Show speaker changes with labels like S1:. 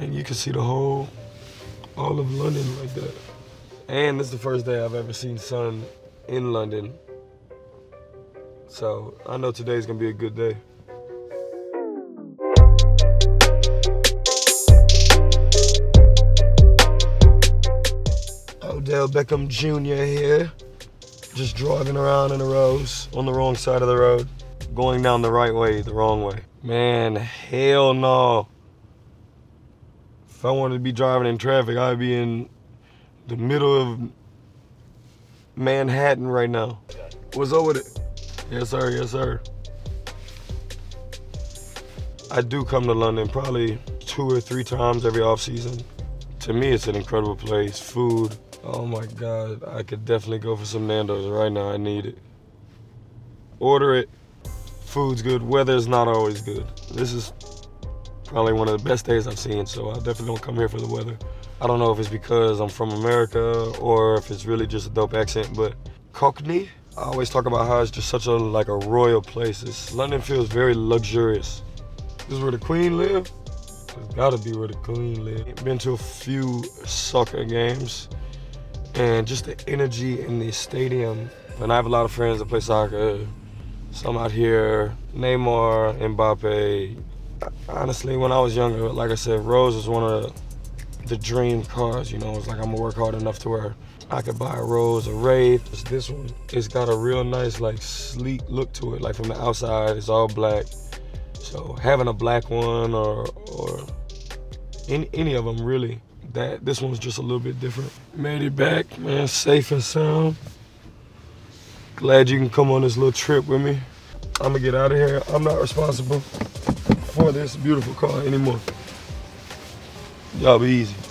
S1: And you can see the whole, all of London like that. And this is the first day I've ever seen sun in London. So I know today's gonna be a good day. Odell Beckham Jr. here. Just driving around in a Rolls on the wrong side of the road. Going down the right way, the wrong way. Man, hell no. If I wanted to be driving in traffic, I'd be in the middle of Manhattan right now. What's up with it? Yes, sir. Yes, sir. I do come to London probably two or three times every off season. To me, it's an incredible place. Food. Oh my God. I could definitely go for some Nando's right now. I need it. Order it. Food's good. Weather's not always good. This is probably one of the best days I've seen, so I definitely don't come here for the weather. I don't know if it's because I'm from America or if it's really just a dope accent, but Cockney, I always talk about how it's just such a like a royal place. It's, London feels very luxurious. This is where the Queen live. It's gotta be where the Queen live. Been to a few soccer games, and just the energy in the stadium. And I have a lot of friends that play soccer. Some out here, Neymar, Mbappe, honestly, when I was younger, like I said, Rolls was one of the dream cars. You know, it's like I'm gonna work hard enough to where I could buy a Rolls, a Wraith. This one, it's got a real nice, like, sleek look to it. Like from the outside, it's all black. So having a black one or or any any of them really, that this one's just a little bit different. Made it back, man, safe and sound. Glad you can come on this little trip with me. I'm gonna get out of here. I'm not responsible for this beautiful car anymore. Y'all be easy.